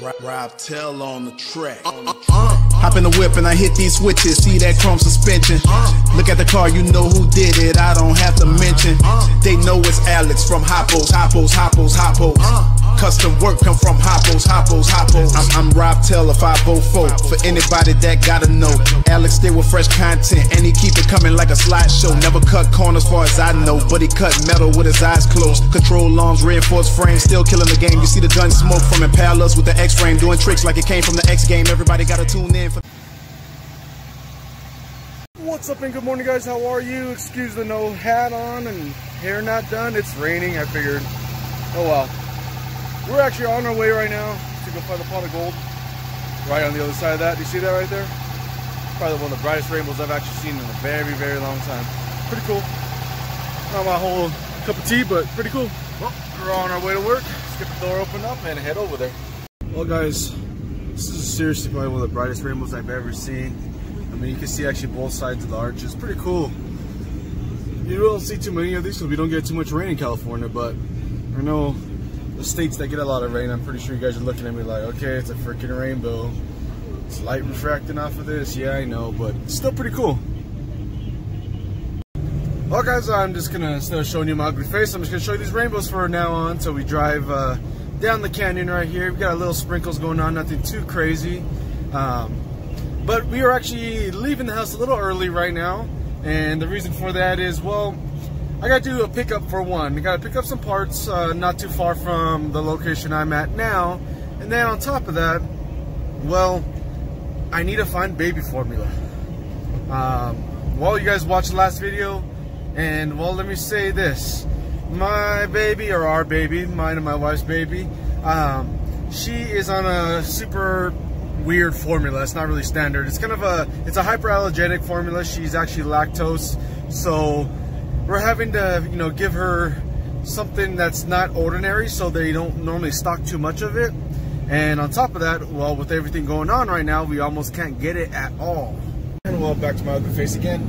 Rob Tell on the track. Hop in the whip and I hit these switches. See that chrome suspension. Look at the car, you know who did it. I don't have to mention. They know it's Alex from Hoppos, Hoppos, Hoppos, Hoppos. Custom work come from Hoppos, Hoppos, Hoppos. I'm, I'm Rob Teller, 504. For anybody that gotta know, Alex stay with fresh content and he keep it coming like a slideshow. Never cut corners, far as I know, but he cut metal with his eyes closed. Control arms, reinforced frames, still killing the game. You see the gun smoke from Impalas with the X-frame, doing tricks like it came from the X game. Everybody gotta tune in for. What's up and good morning guys, how are you? Excuse the no hat on and hair not done. It's raining, I figured. Oh well. We're actually on our way right now to go find the pot of gold. Right on the other side of that. Do you see that right there? Probably one of the brightest rainbows I've actually seen in a very, very long time. Pretty cool. Not my whole cup of tea, but pretty cool. Well, we're on our way to work. Let's get the door open up and head over there. Well guys, this is seriously probably one of the brightest rainbows I've ever seen. I mean, you can see actually both sides of the arch. It's pretty cool. You don't see too many of these because we don't get too much rain in California, but I know the states that get a lot of rain, I'm pretty sure you guys are looking at me like, okay, it's a freaking rainbow. It's light refracting off of this. Yeah, I know, but still pretty cool. Well, guys, I'm just gonna of showing you my ugly face, I'm just gonna show you these rainbows for now on. So we drive uh, down the canyon right here. We got a little sprinkles going on, nothing too crazy. Um, but we are actually leaving the house a little early right now, and the reason for that is, well, I got to do a pickup for one. I got to pick up some parts uh, not too far from the location I'm at now. And then on top of that, well, I need to find baby formula. Um, well, you guys watched the last video, and well, let me say this. My baby, or our baby, mine and my wife's baby, um, she is on a super weird formula. It's not really standard. It's kind of a, it's a hyperallergenic formula. She's actually lactose, so we're having to, you know, give her something that's not ordinary so they don't normally stock too much of it. And on top of that, well, with everything going on right now, we almost can't get it at all. And well, back to my ugly face again.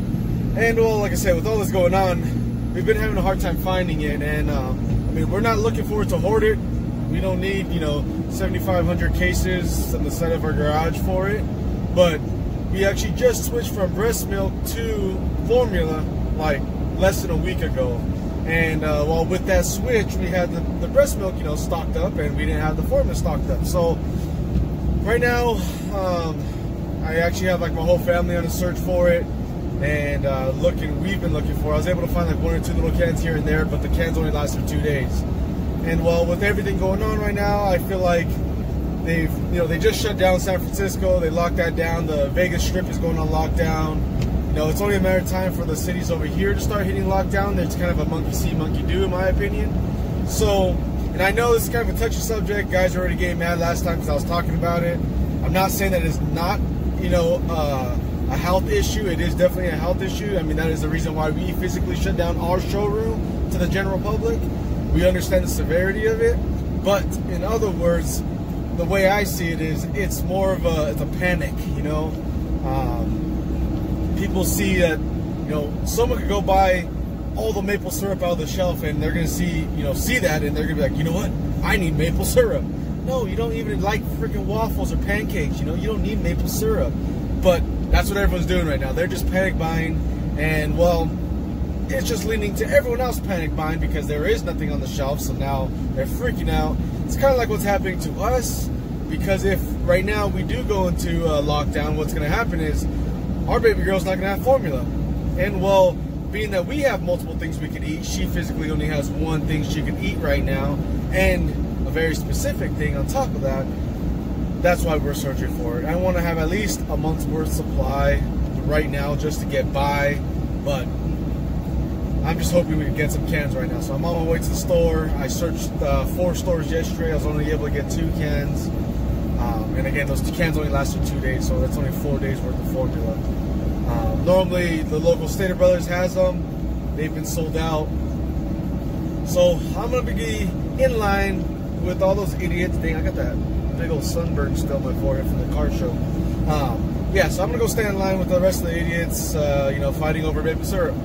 And well, like I said, with all this going on, we've been having a hard time finding it. And um, I mean, we're not looking forward to hoard it. We don't need, you know, 7,500 cases on the side of our garage for it. But we actually just switched from breast milk to formula, like less than a week ago. And uh, well, with that switch, we had the, the, breast milk, you know, stocked up, and we didn't have the formula stocked up. So right now, um, I actually have like my whole family on a search for it, and uh, looking. We've been looking for. I was able to find like one or two little cans here and there, but the cans only last for two days. And well, with everything going on right now, I feel like they've, you know, they just shut down San Francisco. They locked that down. The Vegas Strip is going on lockdown you know, it's only a matter of time for the cities over here to start hitting lockdown. It's kind of a monkey see, monkey do, in my opinion. So, and I know this is kind of a touchy subject. Guys are already getting mad last time because I was talking about it. I'm not saying that it's not, you know, uh, a health issue. It is definitely a health issue. I mean, that is the reason why we physically shut down our showroom to the general public. We understand the severity of it, but in other words, the way I see it is, it's more of a, it's a panic, you know. Um, people see that, you know, someone could go buy all the maple syrup out of the shelf and they're to see, you know, see that and they're to be like, you know what? I need maple syrup. No, you don't even like freaking waffles or pancakes. You know, you don't need maple syrup. But that's what everyone's doing right now. They're just panic buying. And, well, it's just leading to everyone else panic buying because there is nothing on the shelf. So now they're freaking out. It's kind of like what's happening to us because if right now we do go into uh, lockdown, what's going to happen is our baby girl's not gonna have formula. And well, being that we have multiple things we can eat, she physically only has one thing she can eat right now, and a very specific thing on top of that. That's why we're searching for it. I want to have at least a month's worth supply right now just to get by, but I'm just hoping we can get some cans right now. So I'm on my way to the store. I searched uh, four stores yesterday. I was only able to get two cans. Um, and again, those cans only last for two days, so that's only four days worth of formula. Um, normally, the local Stater Brothers has them. They've been sold out. So I'm gonna be in line with all those idiots. Dang, I got that big old sunburn still on my forehead from the car show. Um, yeah, so I'm gonna go stand in line with the rest of the idiots, uh, you know, fighting over maple syrup.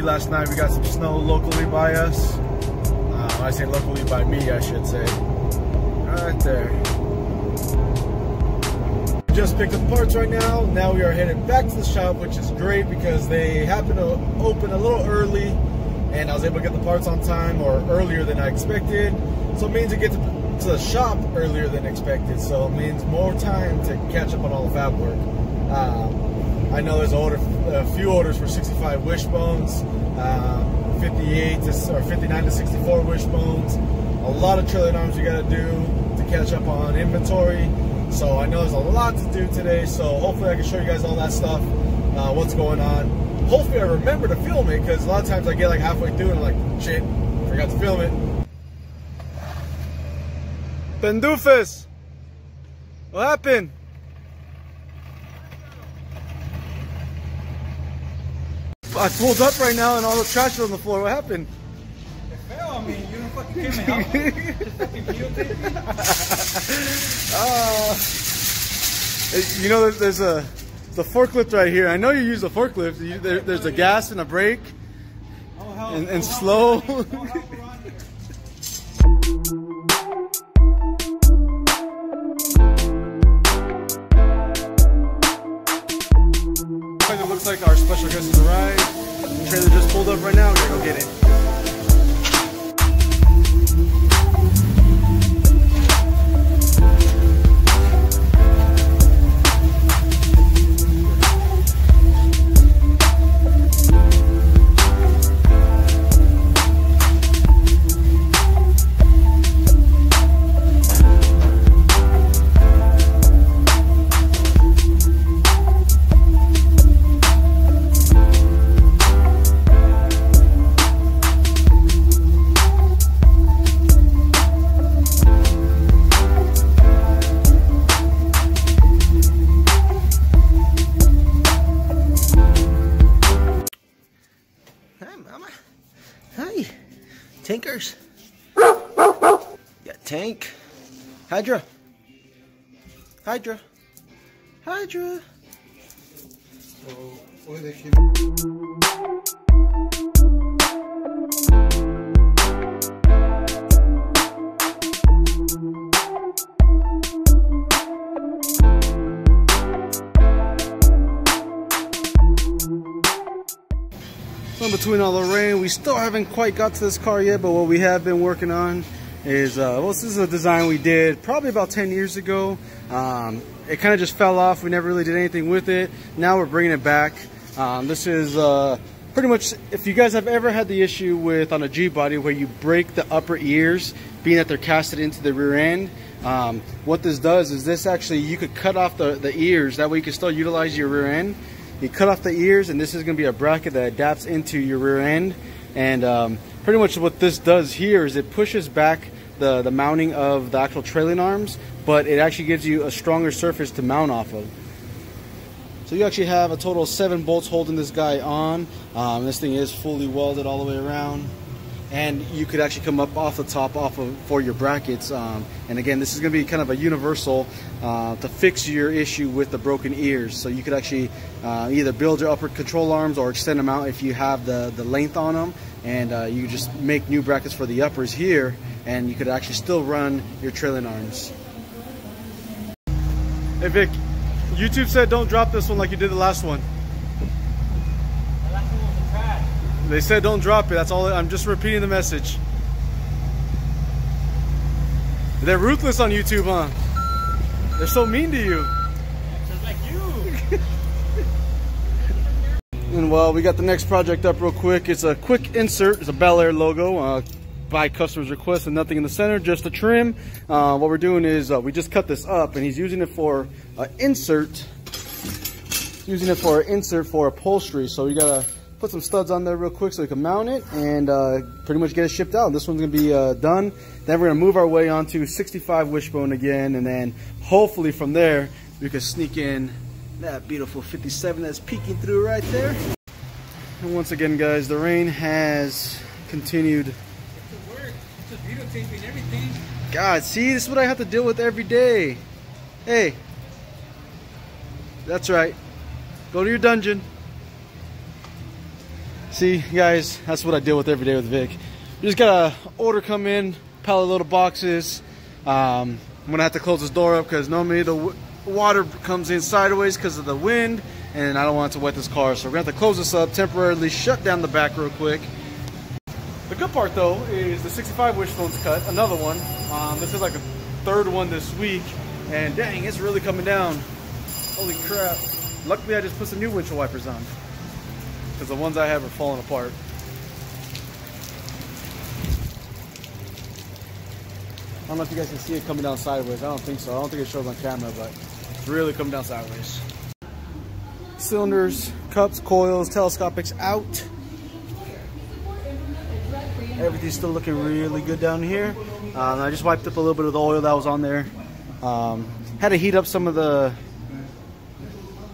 See last night we got some snow locally by us. Uh, I say locally by me, I should say. Right there. Just picked up parts right now. Now we are headed back to the shop, which is great because they happen to open a little early and I was able to get the parts on time or earlier than I expected. So it means it get to the shop earlier than expected, so it means more time to catch up on all the fab work. Um, I know there's a, order, a few orders for 65 wishbones, um, 58 to, or 59 to 64 wishbones, a lot of trailing arms you got to do to catch up on inventory. So I know there's a lot to do today, so hopefully I can show you guys all that stuff, uh, what's going on. Hopefully I remember to film it, because a lot of times I get like halfway through and I'm like, shit, forgot to film it. Pendufes! What happened? I pulled up right now and all the trash is on the floor. What happened? It fell on me. You don't fucking give me help. Just fucking videotape me. Uh, you know, there's, there's a the forklift right here. I know you use the forklift. You, there, there's a gas and a brake Oh, hell. and, and Go slow. Hydra. Hydra. Hydra. So in between all the rain, we still haven't quite got to this car yet, but what we have been working on is, uh, well, this is a design we did probably about 10 years ago. Um, it kind of just fell off. We never really did anything with it. Now we're bringing it back. Um, this is uh, pretty much, if you guys have ever had the issue with on a G body where you break the upper ears, being that they're casted into the rear end, um, what this does is this actually, you could cut off the, the ears, that way you can still utilize your rear end. You cut off the ears, and this is going to be a bracket that adapts into your rear end. And um, pretty much what this does here is it pushes back the, the mounting of the actual trailing arms, but it actually gives you a stronger surface to mount off of. So you actually have a total of seven bolts holding this guy on. Um, this thing is fully welded all the way around. And you could actually come up off the top off of for your brackets. Um, and again, this is going to be kind of a universal uh, to fix your issue with the broken ears. So you could actually uh, either build your upper control arms or extend them out if you have the, the length on them. And uh, you just make new brackets for the uppers here. And you could actually still run your trailing arms. Hey Vic, YouTube said don't drop this one like you did the last one. The last one was a trash. They said don't drop it. That's all. I'm just repeating the message. They're ruthless on YouTube, huh? They're so mean to you. Just like you. And well, we got the next project up real quick. It's a quick insert. It's a Bel Air logo. Uh, by customer's request and nothing in the center, just a trim. Uh, what we're doing is uh, we just cut this up and he's using it for uh, insert, using it for an insert for upholstery. So we gotta put some studs on there real quick so we can mount it and uh, pretty much get it shipped out. This one's gonna be uh, done. Then we're gonna move our way onto 65 Wishbone again, and then hopefully from there we can sneak in that beautiful 57 that's peeking through right there. And once again, guys, the rain has continued. God, see, this is what I have to deal with every day. Hey, that's right. Go to your dungeon. See, guys, that's what I deal with every day with Vic. You just gotta order come in, pallet load of boxes. Um, I'm gonna have to close this door up because normally the water comes in sideways because of the wind, and I don't want it to wet this car. So we're gonna have to close this up temporarily, shut down the back real quick. The good part though is the 65 wishbone's cut, another one. Um, this is like a third one this week, and dang, it's really coming down. Holy crap. Luckily I just put some new windshield wipers on, because the ones I have are falling apart. I don't know if you guys can see it coming down sideways. I don't think so. I don't think it shows on camera, but really come down sideways. Cylinders, cups, coils, telescopics out. Everything's still looking really good down here. Um, I just wiped up a little bit of the oil that was on there. Um, had to heat up some of the.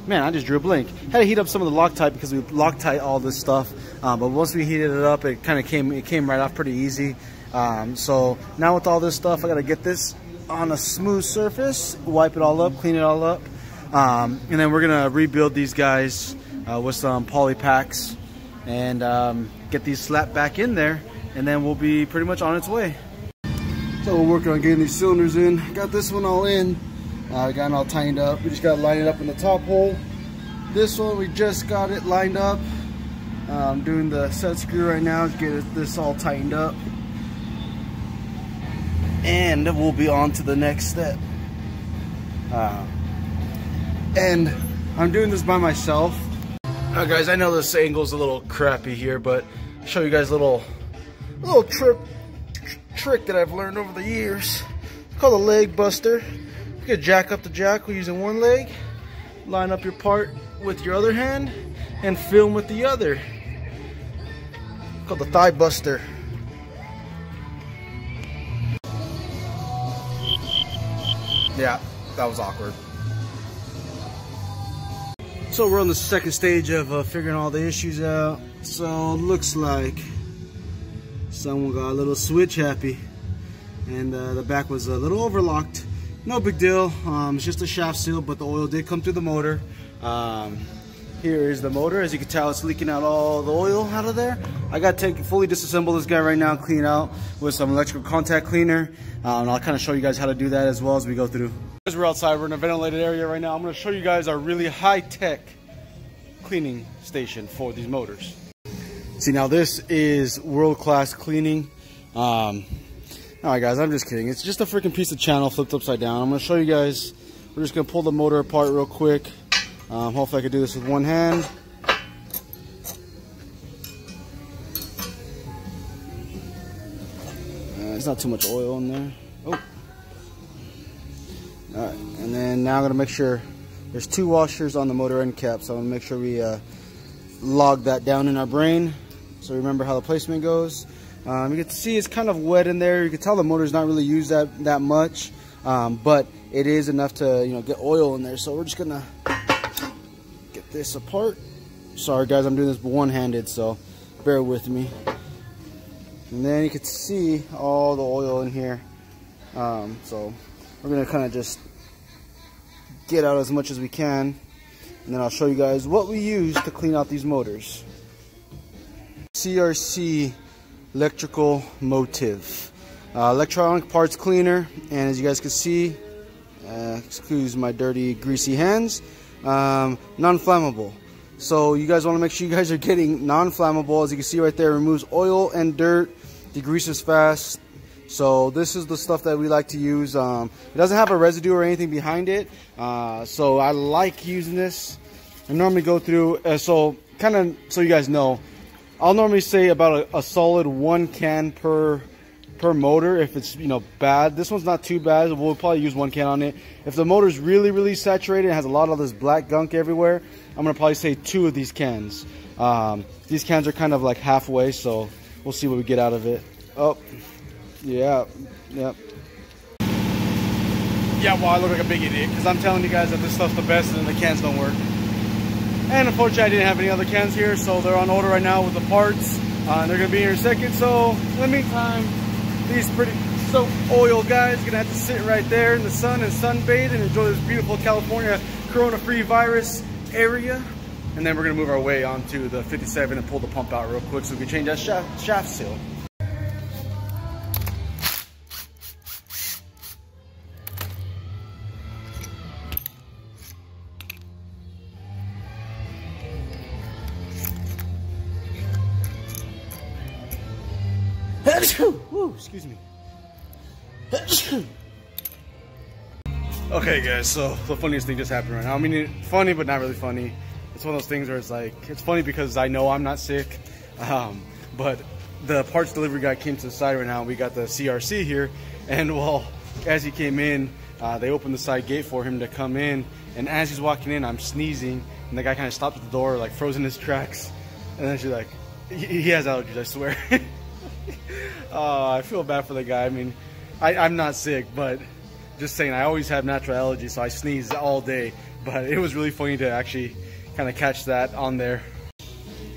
Man, I just drew a blank. Had to heat up some of the Loctite because we Loctite all this stuff. Um, but once we heated it up, it kind of came. It came right off pretty easy. Um, so now with all this stuff, I gotta get this on a smooth surface, wipe it all up, clean it all up, um, and then we're gonna rebuild these guys uh, with some poly packs and um, get these slapped back in there, and then we'll be pretty much on its way. So we're working on getting these cylinders in. Got this one all in. Uh, got it all tightened up. We just gotta line it up in the top hole. This one, we just got it lined up. I'm doing the set screw right now to get this all tightened up. And we'll be on to the next step. Uh, and I'm doing this by myself. Now guys, I know this angle's a little crappy here, but I'll show you guys a little, little trip, tr trick that I've learned over the years. It's called a leg buster. You can jack up the jack using one leg, line up your part with your other hand, and film with the other. It's called the thigh buster. Yeah, that was awkward. So we're on the second stage of uh, figuring all the issues out. So it looks like someone got a little switch happy and uh, the back was a little overlocked. No big deal, um, it's just a shaft seal, but the oil did come through the motor. Um, here is the motor. As you can tell, it's leaking out all the oil out of there. I got to take fully disassemble this guy right now, clean out with some electrical contact cleaner. Uh, and I'll kind of show you guys how to do that as well as we go through. As we're outside, we're in a ventilated area right now. I'm going to show you guys our really high-tech cleaning station for these motors. See, now this is world-class cleaning. Um, all right, guys, I'm just kidding. It's just a freaking piece of channel flipped upside down. I'm going to show you guys. We're just going to pull the motor apart real quick. Um, hopefully I can do this with one hand. Uh, not too much oil in there. Oh. Alright, and then now I'm to make sure there's two washers on the motor end cap, so I'm to make sure we uh, log that down in our brain so remember how the placement goes. Um, you can see it's kind of wet in there. You can tell the motor's not really used that, that much, um, but it is enough to you know get oil in there. So we're just going to get this apart. Sorry guys, I'm doing this one-handed, so bear with me. And then you can see all the oil in here. Um, so we're gonna kind of just get out as much as we can. And then I'll show you guys what we use to clean out these motors. CRC electrical motive. Uh, electronic parts cleaner. And as you guys can see, uh, excuse my dirty greasy hands, um, non-flammable. So you guys want to make sure you guys are getting non-flammable. As you can see right there, removes oil and dirt, degreases fast. So this is the stuff that we like to use. Um, it doesn't have a residue or anything behind it. Uh, so I like using this. I normally go through, uh, so kind of so you guys know, I'll normally say about a, a solid one can per per motor if it's you know bad. This one's not too bad. We'll probably use one can on it. If the motor's really really saturated and has a lot of this black gunk everywhere, I'm gonna probably say two of these cans. Um, these cans are kind of like halfway, so we'll see what we get out of it. Oh, yeah, yep. Yeah, well, I look like a big idiot because I'm telling you guys that this stuff's the best and the cans don't work. And unfortunately, I didn't have any other cans here, so they're on order right now with the parts. Uh, and they're gonna be here in a second. So in the meantime, these pretty soap oil guys gonna have to sit right there in the sun and sunbathe and enjoy this beautiful California corona-free virus area. And then we're gonna move our way onto the 57 and pull the pump out real quick so we can change that shaft, shaft seal. Excuse me. okay, guys, so the funniest thing just happened right now. I mean, funny, but not really funny. It's one of those things where it's like, it's funny because I know I'm not sick, um, but the parts delivery guy came to the side right now. We got the CRC here, and well, as he came in, uh, they opened the side gate for him to come in, and as he's walking in, I'm sneezing, and the guy kind of stopped at the door, like frozen his tracks, and then she's like, he has allergies, I swear. oh, I feel bad for the guy. I mean, I, I'm not sick, but just saying, I always have natural allergies, so I sneeze all day. But it was really funny to actually kind of catch that on there.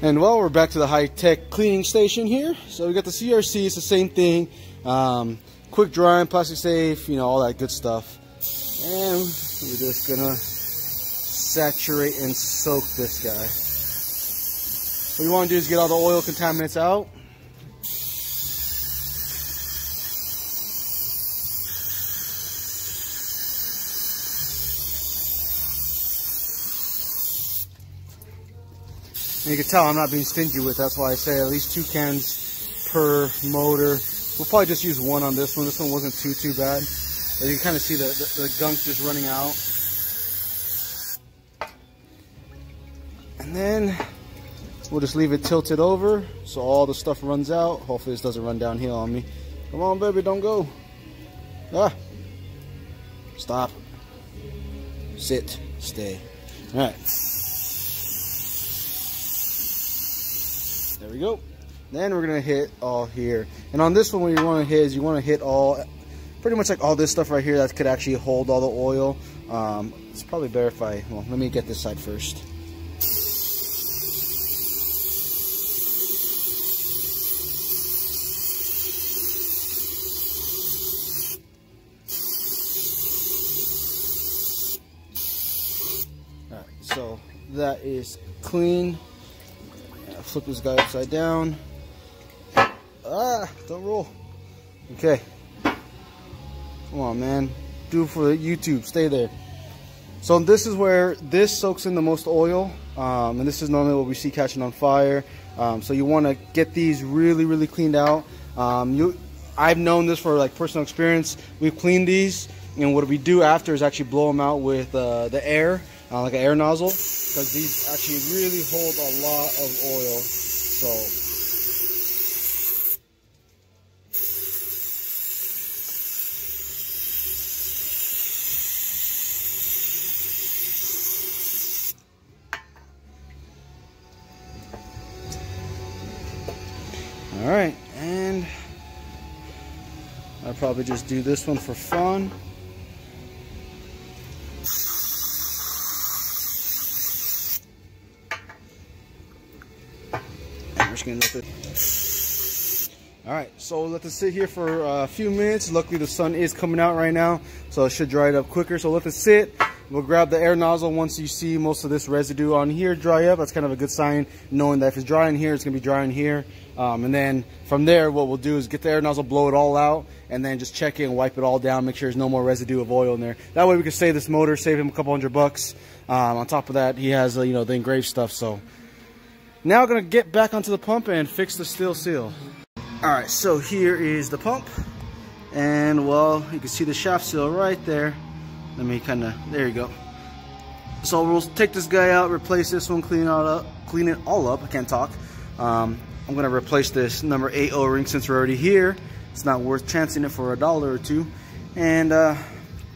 And well, we're back to the high-tech cleaning station here. So we got the CRC, it's the same thing. Um, quick drying, plastic safe, you know, all that good stuff. And we're just gonna saturate and soak this guy. What you wanna do is get all the oil contaminants out. And you can tell I'm not being stingy with, that's why I say at least two cans per motor. We'll probably just use one on this one. This one wasn't too, too bad. But you can kind of see the, the, the gunk just running out. And then we'll just leave it tilted over so all the stuff runs out. Hopefully this doesn't run downhill on me. Come on, baby, don't go. Ah. Stop. Sit. Stay. All right. There we go. Then we're gonna hit all here. And on this one, what you wanna hit is you wanna hit all, pretty much like all this stuff right here that could actually hold all the oil. Um, it's probably better if I, well, let me get this side first. Alright, so that is clean flip this guy upside down. Ah, don't roll. Okay. Come on, man. Do for YouTube. Stay there. So this is where this soaks in the most oil. Um, and this is normally what we see catching on fire. Um, so you want to get these really, really cleaned out. Um, you, I've known this for like personal experience. We've cleaned these, and what we do after is actually blow them out with uh, the air, uh, like an air nozzle because these actually really hold a lot of oil. So All right, and I'll probably just do this one for fun. just gonna let it. All right, so let this sit here for a few minutes. Luckily, the sun is coming out right now, so it should dry it up quicker. So let this sit. We'll grab the air nozzle once you see most of this residue on here dry up. That's kind of a good sign, knowing that if it's dry in here, it's gonna be dry in here. Um, and then from there, what we'll do is get the air nozzle, blow it all out, and then just check it and wipe it all down, make sure there's no more residue of oil in there. That way we can save this motor, save him a couple hundred bucks. Um, on top of that, he has, uh, you know, the engraved stuff, so now I'm gonna get back onto the pump and fix the steel seal. All right, so here is the pump. And well, you can see the shaft seal right there. Let me kind of, there you go. So we'll take this guy out, replace this one, clean it all up, clean it all up, I can't talk. Um, I'm gonna replace this number eight O-ring since we're already here. it's not worth chancing it for a dollar or two. And uh,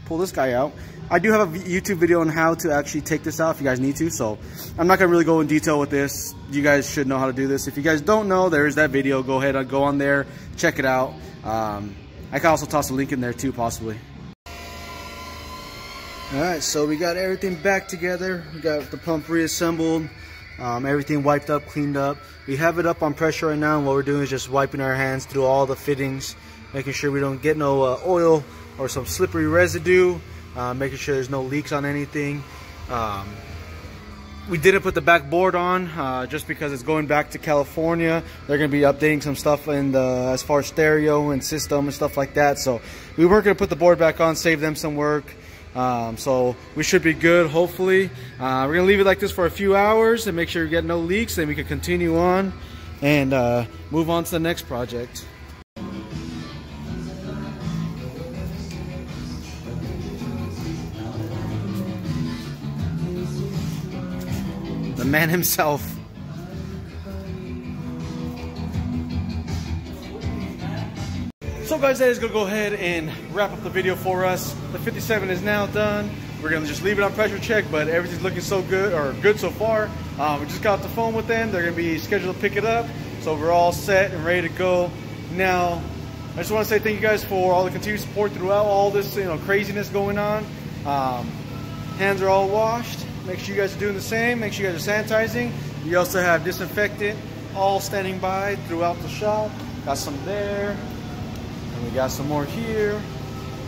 pull this guy out. I do have a YouTube video on how to actually take this out if you guys need to. So I'm not gonna really go in detail with this. You guys should know how to do this. If you guys don't know, there's that video. Go ahead and go on there, check it out. Um, I can also toss a link in there too, possibly. All right, so we got everything back together. We got the pump reassembled, um, everything wiped up, cleaned up. We have it up on pressure right now, and what we're doing is just wiping our hands through all the fittings, making sure we don't get no uh, oil or some slippery residue, uh, making sure there's no leaks on anything. Um, we didn't put the back board on uh, just because it's going back to California. They're going to be updating some stuff in the as far as stereo and system and stuff like that. So we weren't going to put the board back on, save them some work. Um, so we should be good, hopefully. Uh, we're gonna leave it like this for a few hours and make sure we get no leaks, then we can continue on and uh, move on to the next project. Man himself. So guys, that is gonna go ahead and wrap up the video for us. The 57 is now done. We're gonna just leave it on pressure check, but everything's looking so good, or good so far. Um, we just got the phone with them. They're gonna be scheduled to pick it up. So we're all set and ready to go. Now, I just wanna say thank you guys for all the continued support throughout all this you know craziness going on. Um, hands are all washed. Make sure you guys are doing the same. Make sure you guys are sanitizing. We also have disinfectant all standing by throughout the shop. Got some there, and we got some more here.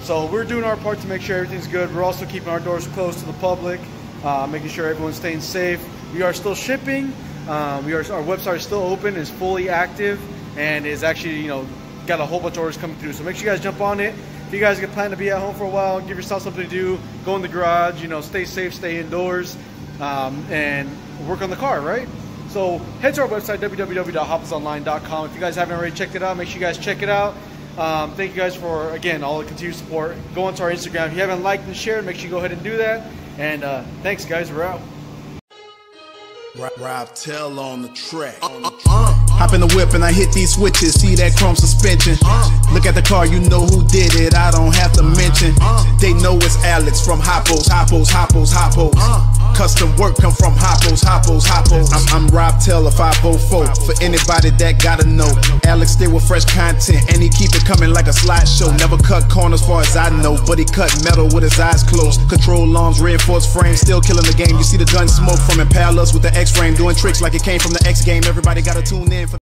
So we're doing our part to make sure everything's good. We're also keeping our doors closed to the public, uh, making sure everyone's staying safe. We are still shipping. Um, we are, our website is still open, is fully active, and is actually, you know, got a whole bunch of orders coming through. So make sure you guys jump on it. If you guys can plan to be at home for a while, give yourself something to do. Go in the garage, you know, stay safe, stay indoors, um, and work on the car, right? So head to our website, www.hopposonline.com. If you guys haven't already checked it out, make sure you guys check it out. Um, thank you guys for, again, all the continued support. Go onto our Instagram. If you haven't liked and shared, make sure you go ahead and do that. And uh, thanks, guys. We're out. Rob Tell on the track. Hop in the whip and I hit these switches. See that chrome suspension. Look at the car, you know who did it. I don't have to mention. They know it's Alex from Hoppos, Hoppos, Hoppos, Hoppos. Custom work come from Hoppos, Hoppos, Hoppos. I'm, I'm Rob Taylor, 504. For anybody that gotta know, Alex stay with fresh content and he keep it coming like a slideshow. Never cut corners, far as I know, but he cut metal with his eyes closed. Control arms, reinforced frame, still killing the game. You see the gun smoke from Impalas with the X-frame, doing tricks like it came from the X game. Everybody gotta tune in for.